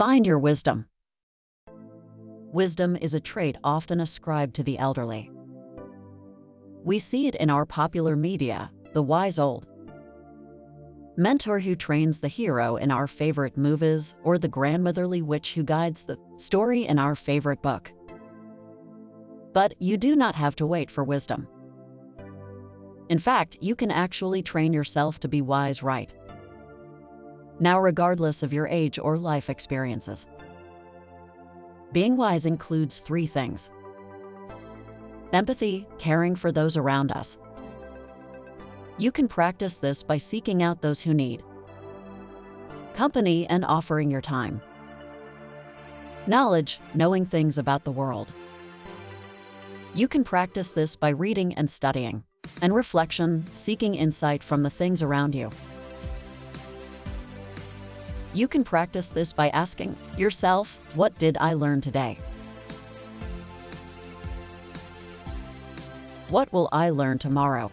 Find your wisdom. Wisdom is a trait often ascribed to the elderly. We see it in our popular media, the wise old. Mentor who trains the hero in our favorite movies, or the grandmotherly witch who guides the story in our favorite book. But you do not have to wait for wisdom. In fact, you can actually train yourself to be wise right now regardless of your age or life experiences. Being wise includes three things. Empathy, caring for those around us. You can practice this by seeking out those who need. Company and offering your time. Knowledge, knowing things about the world. You can practice this by reading and studying. And reflection, seeking insight from the things around you. You can practice this by asking yourself, what did I learn today? What will I learn tomorrow?